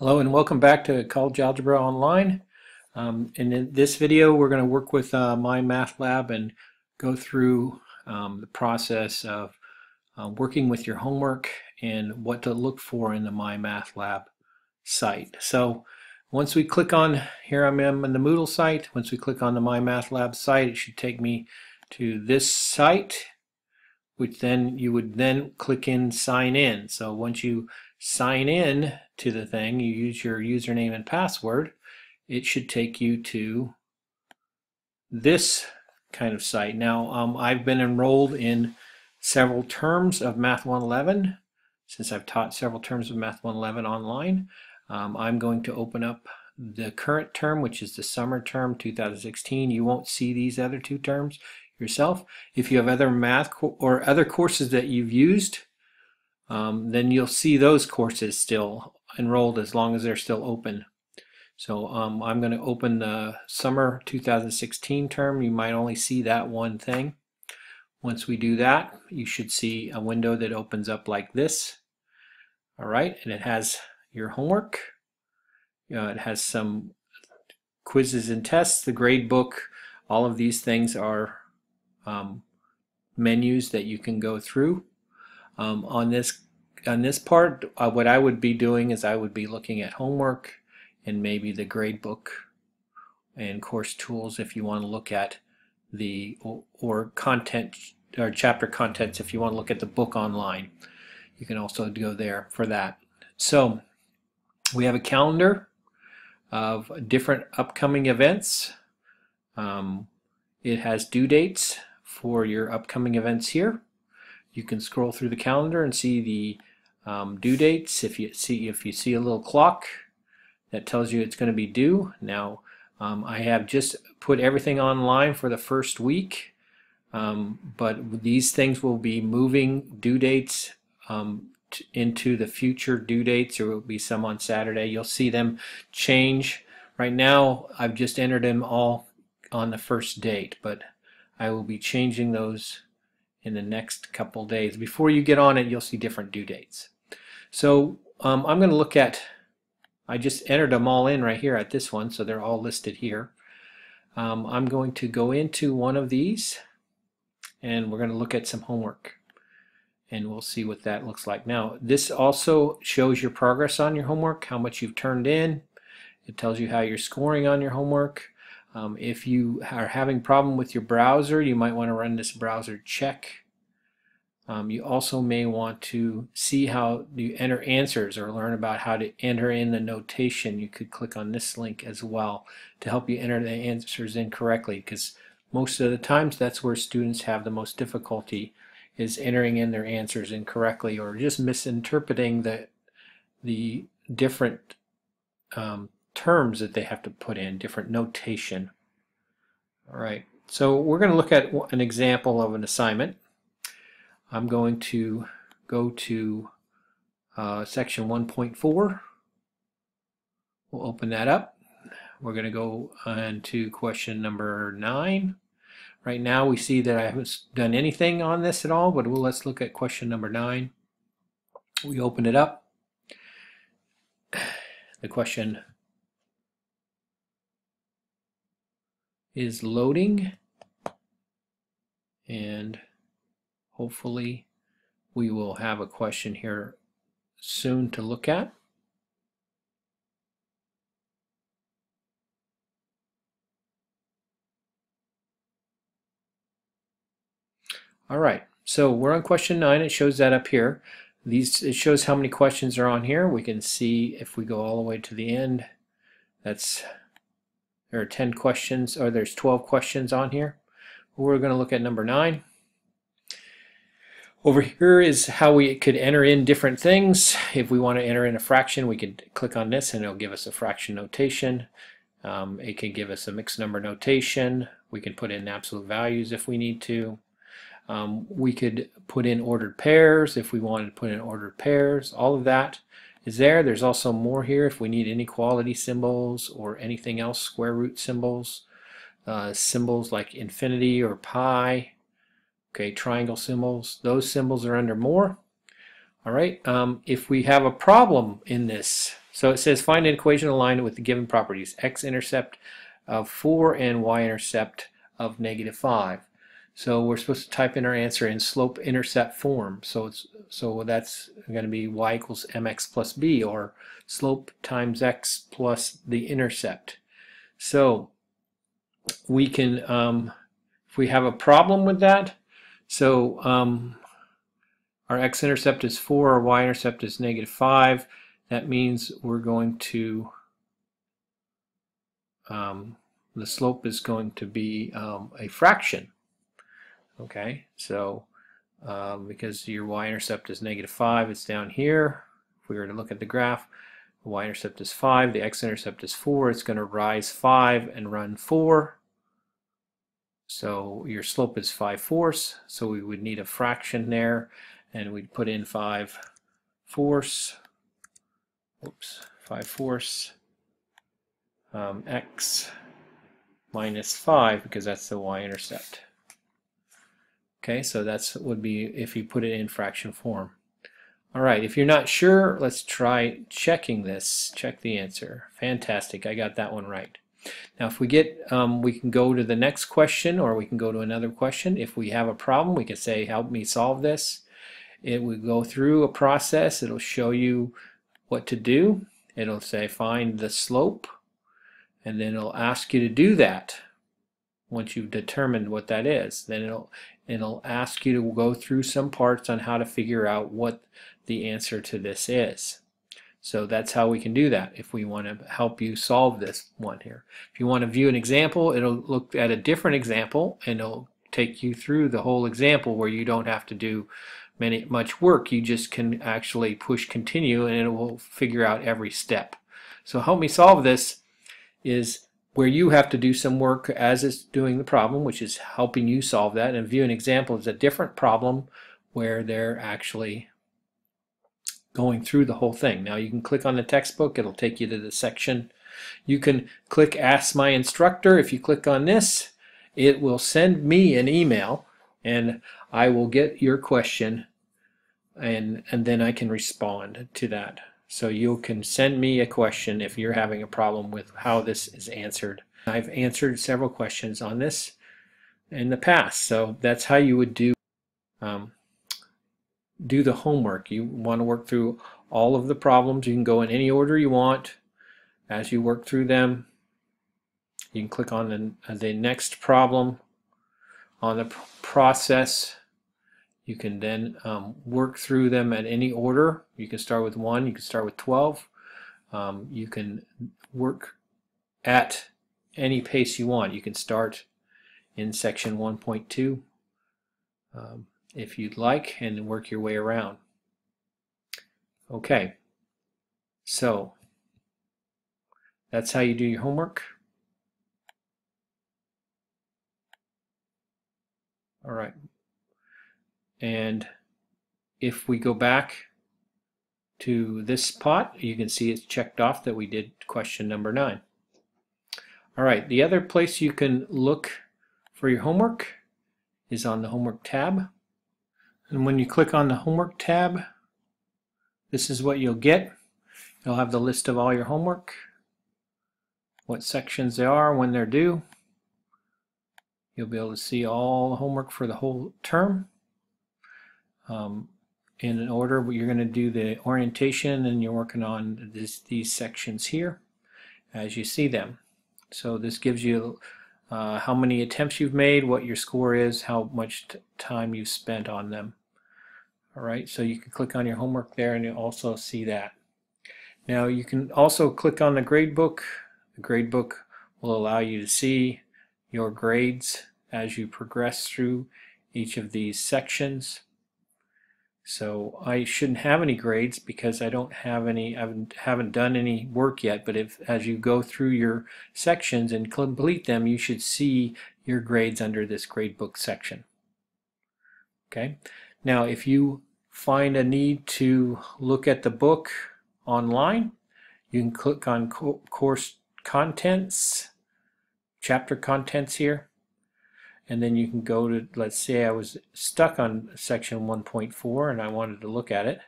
Hello and welcome back to College Algebra Online. Um, in this video we're going to work with uh, MyMathLab and go through um, the process of uh, working with your homework and what to look for in the MyMathLab site. So once we click on, here I'm in the Moodle site, once we click on the MyMathLab site it should take me to this site which then you would then click in sign in. So once you sign in to the thing, you use your username and password, it should take you to this kind of site. Now, um, I've been enrolled in several terms of Math 111 since I've taught several terms of Math 111 online. Um, I'm going to open up the current term, which is the summer term 2016. You won't see these other two terms yourself. If you have other math or other courses that you've used, um, then you'll see those courses still enrolled as long as they're still open. So um, I'm going to open the summer 2016 term. You might only see that one thing. Once we do that, you should see a window that opens up like this. All right, and it has your homework. Uh, it has some quizzes and tests, the grade book. All of these things are um, menus that you can go through. Um, on this on this part, uh, what I would be doing is I would be looking at homework and maybe the grade book and course tools if you want to look at the or, or content or chapter contents if you want to look at the book online. You can also go there for that. So we have a calendar of different upcoming events. Um, it has due dates for your upcoming events here. You can scroll through the calendar and see the um, due dates. If you see if you see a little clock that tells you it's going to be due. Now um, I have just put everything online for the first week, um, but these things will be moving due dates um, into the future due dates. There will be some on Saturday. You'll see them change. Right now I've just entered them all on the first date, but I will be changing those in the next couple days. Before you get on it, you'll see different due dates. So um, I'm going to look at, I just entered them all in right here at this one, so they're all listed here. Um, I'm going to go into one of these and we're going to look at some homework and we'll see what that looks like. Now this also shows your progress on your homework, how much you've turned in. It tells you how you're scoring on your homework. Um, if you are having problem with your browser, you might want to run this browser check. Um, you also may want to see how you enter answers or learn about how to enter in the notation. You could click on this link as well to help you enter the answers in correctly because most of the times that's where students have the most difficulty is entering in their answers incorrectly or just misinterpreting the the different um, terms that they have to put in, different notation. All right, so we're going to look at an example of an assignment. I'm going to go to uh, section 1.4. We'll open that up. We're going to go into question number 9. Right now we see that I haven't done anything on this at all, but we'll, let's look at question number 9. We open it up. The question is loading and hopefully we will have a question here soon to look at. All right, so we're on question 9. It shows that up here. These It shows how many questions are on here. We can see if we go all the way to the end, that's there are 10 questions, or there's 12 questions on here. We're going to look at number 9. Over here is how we could enter in different things. If we want to enter in a fraction, we could click on this and it'll give us a fraction notation. Um, it can give us a mixed number notation. We can put in absolute values if we need to. Um, we could put in ordered pairs if we wanted to put in ordered pairs. All of that is there. There's also more here if we need inequality symbols or anything else, square root symbols, uh, symbols like infinity or pi, okay, triangle symbols. Those symbols are under more. All right, um, if we have a problem in this So it says find an equation aligned with the given properties, x-intercept of 4 and y-intercept of negative 5. So we're supposed to type in our answer in slope-intercept form. So it's so that's going to be y equals mx plus b, or slope times x plus the intercept. So we can, um, if we have a problem with that, so um, our x-intercept is 4, our y-intercept is negative 5, that means we're going to, um, the slope is going to be um, a fraction. Okay, so um, because your y-intercept is negative 5, it's down here. If we were to look at the graph, the y-intercept is 5, the x-intercept is 4, it's going to rise 5 and run 4. So your slope is 5 fourths, so we would need a fraction there, and we'd put in 5 fourths oops, 5 fourths um, x minus 5 because that's the y-intercept. Okay, so that's would be if you put it in fraction form. All right, if you're not sure, let's try checking this. Check the answer. Fantastic, I got that one right. Now if we get, um, we can go to the next question or we can go to another question. If we have a problem, we can say, help me solve this. It would go through a process. It'll show you what to do. It'll say find the slope and then it'll ask you to do that once you've determined what that is. Then it'll it'll ask you to go through some parts on how to figure out what the answer to this is. So that's how we can do that if we want to help you solve this one here. If you want to view an example, it'll look at a different example and it'll take you through the whole example where you don't have to do many much work. You just can actually push continue and it will figure out every step. So help me solve this is where you have to do some work as it's doing the problem, which is helping you solve that. And view an example is a different problem where they're actually going through the whole thing. Now you can click on the textbook, it'll take you to the section. You can click Ask My Instructor. If you click on this, it will send me an email and I will get your question and and then I can respond to that. So you can send me a question if you're having a problem with how this is answered. I've answered several questions on this in the past, so that's how you would do um, do the homework. You want to work through all of the problems. You can go in any order you want as you work through them. You can click on the, the next problem on the process you can then um, work through them at any order. You can start with 1, you can start with 12. Um, you can work at any pace you want. You can start in section 1.2 um, if you'd like and work your way around. Okay, so that's how you do your homework. All right. And if we go back to this pot, you can see it's checked off that we did question number nine. All right, the other place you can look for your homework is on the homework tab. And when you click on the homework tab, this is what you'll get. You'll have the list of all your homework, what sections they are, when they're due. You'll be able to see all the homework for the whole term um, in an order. You're going to do the orientation and you're working on this, these sections here as you see them. So this gives you uh, how many attempts you've made, what your score is, how much time you've spent on them. All right, so you can click on your homework there and you also see that. Now you can also click on the gradebook. The gradebook will allow you to see your grades as you progress through each of these sections. So I shouldn't have any grades because I don't have any, I haven't done any work yet, but if as you go through your sections and complete them, you should see your grades under this gradebook section. Okay, now if you find a need to look at the book online, you can click on course contents, chapter contents here, and then you can go to, let's say I was stuck on section 1.4 and I wanted to look at it.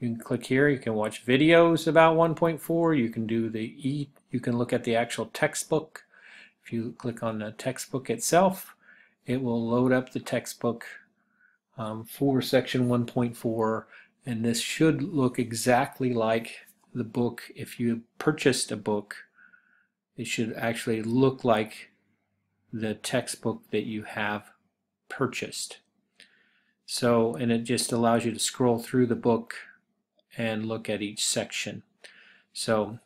You can click here, you can watch videos about 1.4, you can do the e you can look at the actual textbook. If you click on the textbook itself, it will load up the textbook um, for section 1.4 and this should look exactly like the book if you purchased a book it should actually look like the textbook that you have purchased so and it just allows you to scroll through the book and look at each section so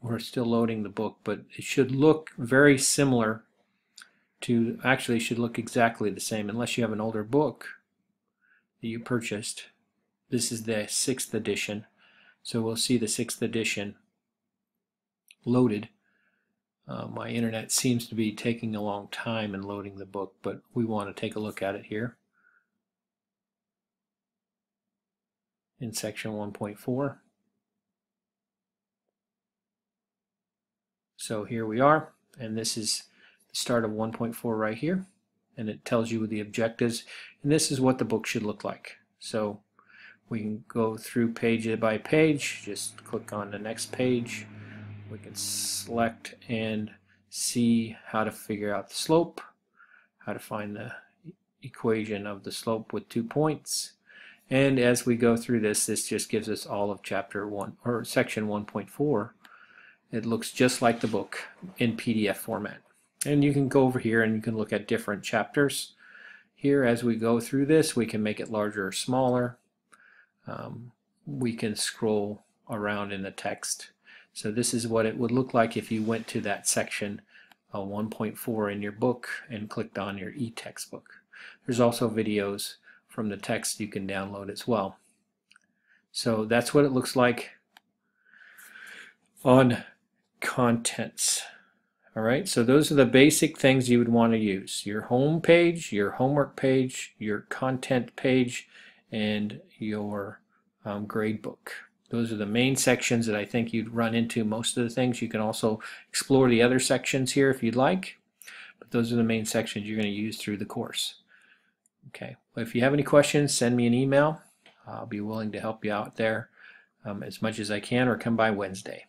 we're still loading the book but it should look very similar to actually should look exactly the same unless you have an older book that you purchased. This is the sixth edition, so we'll see the sixth edition loaded. Uh, my internet seems to be taking a long time in loading the book, but we want to take a look at it here. In section 1.4. So here we are, and this is the start of 1.4 right here and it tells you the objectives and this is what the book should look like so we can go through page by page just click on the next page we can select and see how to figure out the slope how to find the equation of the slope with two points and as we go through this this just gives us all of chapter 1 or section 1.4 it looks just like the book in PDF format and you can go over here and you can look at different chapters. Here, as we go through this, we can make it larger or smaller. Um, we can scroll around in the text. So this is what it would look like if you went to that section uh, 1.4 in your book and clicked on your e-textbook. There's also videos from the text you can download as well. So that's what it looks like on contents. All right, so those are the basic things you would want to use. Your home page, your homework page, your content page, and your um, grade book. Those are the main sections that I think you'd run into most of the things. You can also explore the other sections here if you'd like, but those are the main sections you're going to use through the course. Okay, well, if you have any questions, send me an email. I'll be willing to help you out there um, as much as I can or come by Wednesday.